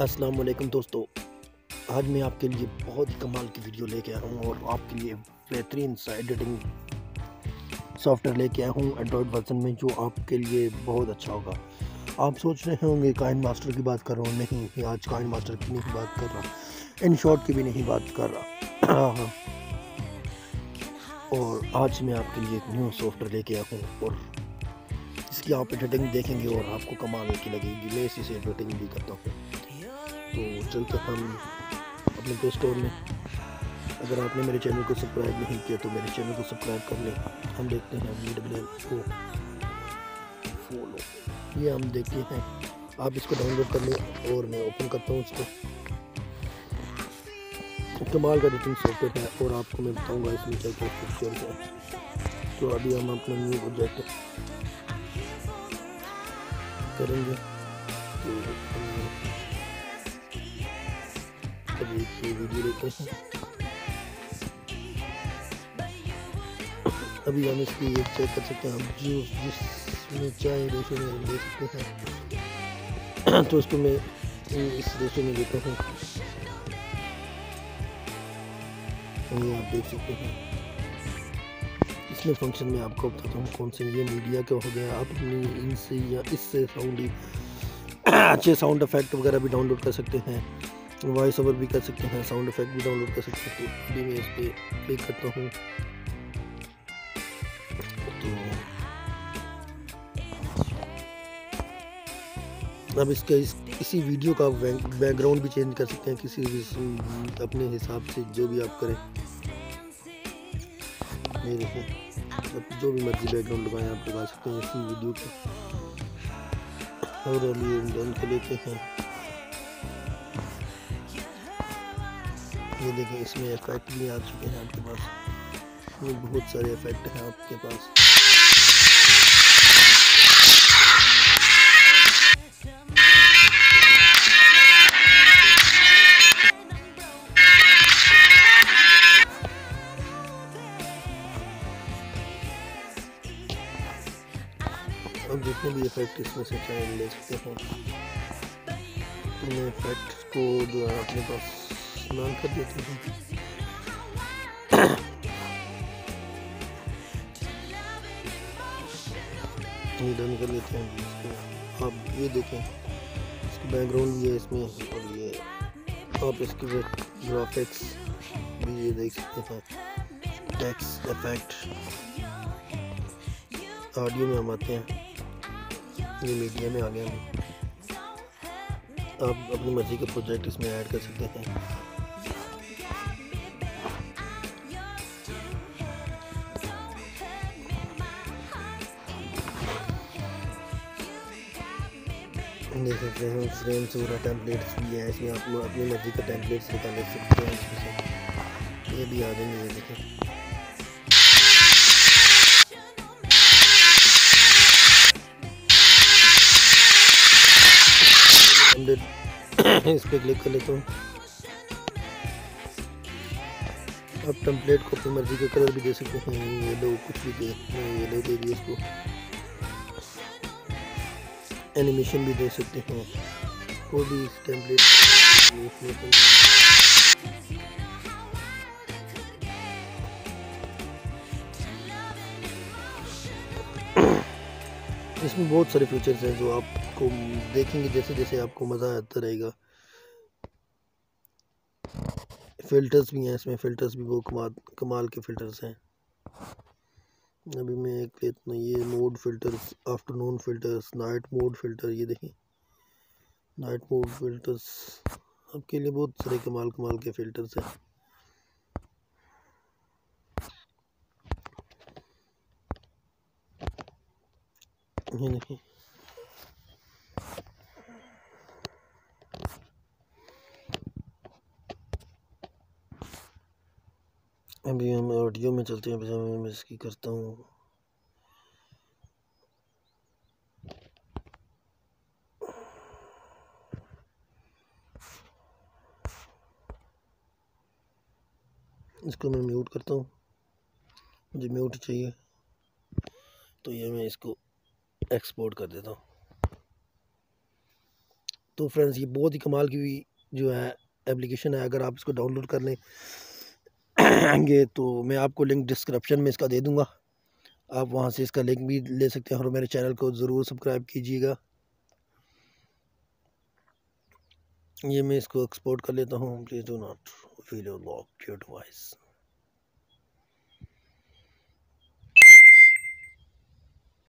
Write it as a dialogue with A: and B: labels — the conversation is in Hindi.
A: अस्सलाम वालेकुम दोस्तों। आज मैं आपके लिए बहुत ही कमाल की वीडियो लेके आया हूँ और आपके लिए बेहतरीन सा एडिटिंग सॉफ्टवेयर लेके आया हूँ एंड्रॉयड वर्जन में, जो आपके लिए बहुत अच्छा होगा। आप सोच रहे होंगे काइन मास्टर की बात कर रहा हूँ। नहीं आज काइन मास्टर की नहीं बात कर रहा। इन शॉर्ट की भी नहीं बात कर रहा। हाँ हाँ। और आज मैं आपके लिए एक न्यू सॉफ्टवेयर लेके आया हूँ और इसकी आप एडिटिंग देखेंगे और आपको कमाल की लगेगी। मैं इसी से एडिटिंग भी करता हूँ। तो चलते हम अपने प्ले स्टोर में, अगर आपने मेरे चैनल को सब्सक्राइब नहीं किया तो मेरे चैनल को सब्सक्राइब कर लें। हम देखते हैं वी डब्ल्यू ओ फॉलो ये हम देखते हैं। आप इसको डाउनलोड कर लें और मैं ओपन करता हूँ इसको। कमाल का एडिटिंग सॉफ्टवेयर है और आपको मैं बताऊँगा इसमें क्या क्या फीचर्स है। तो अभी हम अपना न्यू प्रोजेक्ट करेंगे। तो अभी ये हम इसकी एक चेक कर सकते हैं, हम जो जिसमें चाहे रेशो में ले सकते हैं। तो उसको मैं इस रेशो में लेता हूँ। ये आप देख सकते हैं। इसमें फ़ंक्शन में आपको बताता हूँ कौन से ये मीडिया का हो गया। आप इनसे या इससे साउंड अच्छे साउंड इफ़ेक्ट वगैरह भी डाउनलोड कर सकते हैं। वॉइस ओवर भी कर सकते हैं साउंड इफ़ेक्ट भी डाउनलोड कर सकते हैं तो अभी मैं इस पर क्लिक करता हूँ। तो अब इसका इस, इसी वीडियो का बैकग्राउंड भी चेंज कर सकते हैं, किसी भी अपने हिसाब से जो भी आप करें। ये देखें, अब जो भी मर्ज़ी बैकग्राउंड लगाएँ, आप लगा सकते हैं इसी वीडियो को और अभी डन के लेते हैं। ये देखें इसमें इफ़ेक्ट भी आ चुके हैं आपके पास। ये बहुत सारे इफ़ेक्ट हैं आपके पास। अब जितने भी इफ़ेक्ट इसमें से चाहे ले सकते हैं। तो इफ़ेक्ट को जो है, अपने पास नाम कर देते हैं। डन कर लेते हैं आप ये देखें, इसका बैकग्राउंड भी है इसमें, और ये आप इसकी ग्राफिक्स भी ये देख सकते हैं। टेक्स इफ़ेक्ट ऑडियो में हम आते हैं। ये मीडिया में आ गया हूँ। आप अपनी मर्ज़ी का प्रोजेक्ट इसमें ऐड कर सकते हैं। देख सकते हैं, फ्रेम्स वगैरह टेम्पलेट्स भी हैं, इसमें आप लोग अपनी मर्ज़ी का टेम्पलेट्स निकाल सकते हैं इसमें ये भी आ जाएँगे, ये देखें। इस पर क्लिक कर लेता हूँ। आप टेम्पलेट को अपनी मर्ज़ी का कलर भी दे सकते हैं, ये लो कुछ भी दे, ये लो दे दिए इसको। एनिमेशन भी दे सकते हैं। वो भी इस टेम्पलेट इसमें बहुत सारे फीचर्स हैं जो आपको देखेंगे, जैसे जैसे आपको मज़ा आता रहेगा। फ़िल्टर्स भी हैं, इसमें फ़िल्टर्स भी, वो कमाल कमाल के फ़िल्टर्स हैं। अभी मैं एक लेता ये mode filters afternoon filters night mode filter ये देखें। नाइट मोड फ़िल्टर्स आपके लिए बहुत सारे कमाल कमाल के फ़िल्टर्स हैं। ये नहीं अभी हम ऑडियो में चलते हैं पजामे मैं इसकी करता हूँ। इसको मैं म्यूट करता हूँ। मुझे म्यूट चाहिए। तो ये मैं इसको एक्सपोर्ट कर देता हूँ। तो फ्रेंड्स ये बहुत ही कमाल की जो है एप्लीकेशन है। अगर आप इसको डाउनलोड कर लें तो मैं आपको लिंक डिस्क्रिप्शन में इसका दे दूँगा। आप वहाँ से इसका लिंक भी ले सकते हैं और मेरे चैनल को ज़रूर सब्सक्राइब कीजिएगा। ये मैं इसको एक्सपोर्ट कर लेता हूँ। Please do not feel your lock your device